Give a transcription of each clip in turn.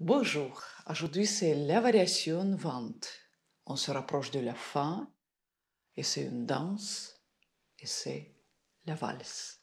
Bonjour, aujourd'hui c'est la variation vente. On se rapproche de la fin et c'est une danse et c'est la valse.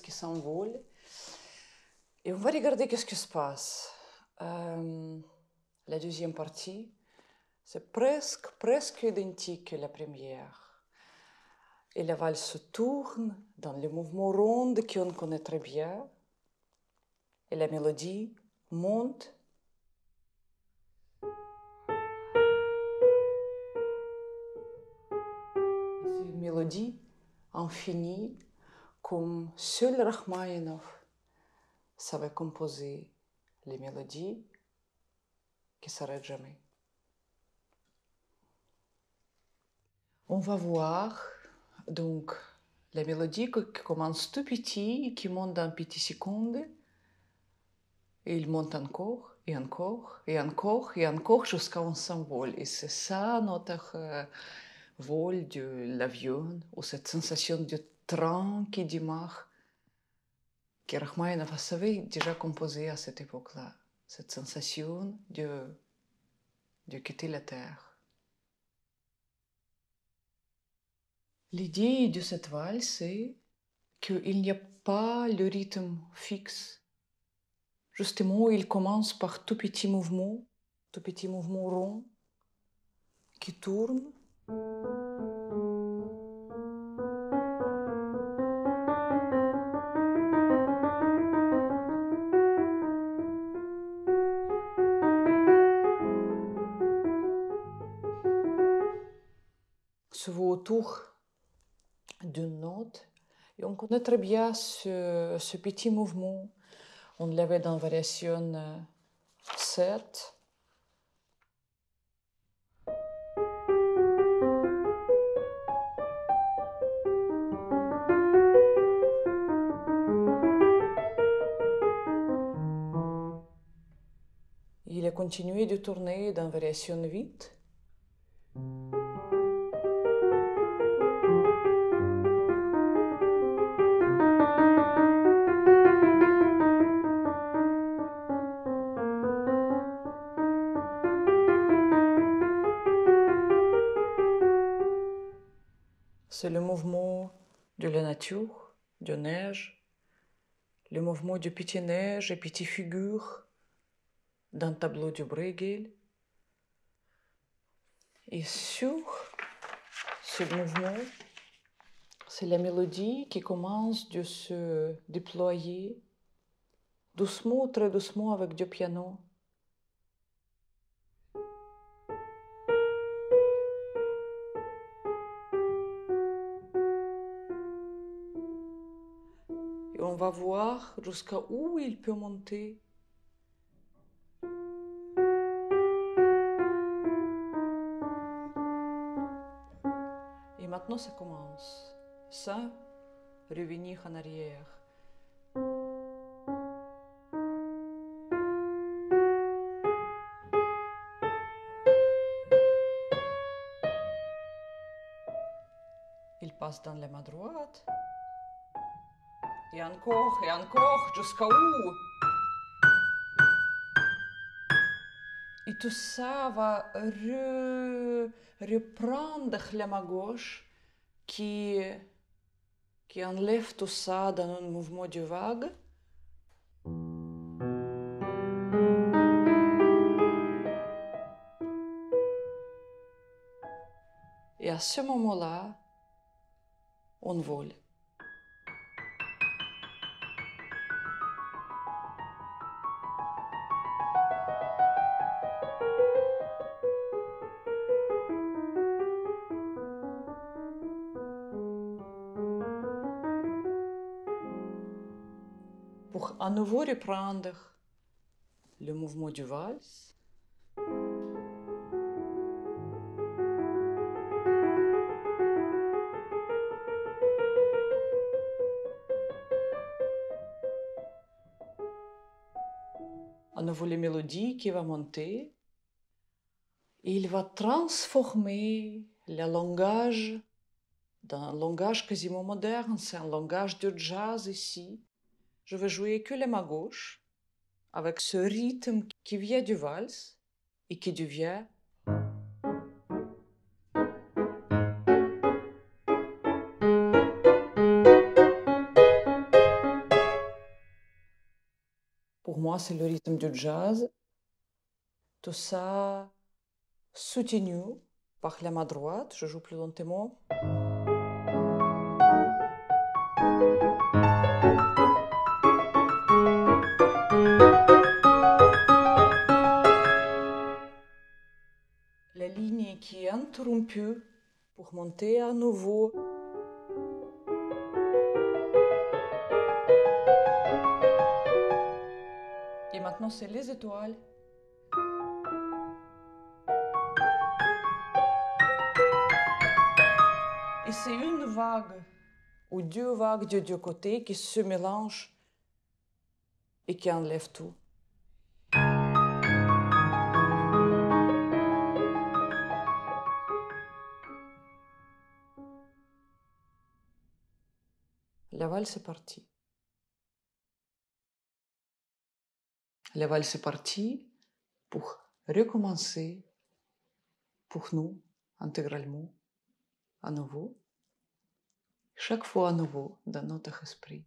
Qui s'envole. Et on va regarder qu'est-ce qui se passe. La deuxième partie, c'est presque, presque identique à la première. Et la valse se tourne dans le mouvement rond qu'on connaît très bien. Et la mélodie monte. Mélodie infinie comme seul Rachmaninov savait composer les mélodies qui s'arrêtent jamais. On va voir donc la mélodie qui commence tout petit et qui monte dans petites secondes. Et il monte encore et encore et encore et encore jusqu'à on s'envole. Et c'est ça notre euh, vol de l'avion ou cette sensation de train qui démarre que Rachmaninoff savait déjà composer à cette époque-là. Cette sensation de, de quitter la Terre. L'idée de cette valse, c'est qu'il n'y a pas le rythme fixe. Justement, il commence par tout petit mouvement, tout petit mouvement rond qui tourne. Se voit autour d'une note. Et on connaît très bien ce, ce petit mouvement. On l'avait dans variation euh, 7. Il a continué de tourner dans variation 8. C'est le mouvement de la nature, de neige, le mouvement de petites neiges et petites figures d'un tableau de Bruegel. Et sur ce mouvement, c'est la mélodie qui commence de se déployer doucement, très doucement avec du piano. Va voir jusqu'à où il peut monter. Et maintenant, ça commence. Ça, revenir en arrière. Il passe dans la main droite. Et encore, et encore, jusqu'à où Et tout ça va re- reprendre la main gauche qui, qui enlève tout ça dans un mouvement de vague. Et à ce moment-là, on vole. Pour à nouveau reprendre le mouvement du valse. À nouveau les mélodies qui va monter. Il va transformer le langage d'un langage quasiment moderne. C'est un langage de jazz ici. Je vais jouer que les mains gauche avec ce rythme qui vient du valse et qui devient Pour moi, c'est le rythme du jazz. Tout ça soutenu par la main droite. Je joue plus lentement. Pour monter à nouveau. Et maintenant, c'est les étoiles. Et c'est une vague ou deux vagues de deux côtés qui se mélangent et qui enlèvent tout. La valse est partie. La valse est partie pour recommencer pour nous intégralement à nouveau, chaque fois à nouveau dans notre esprit.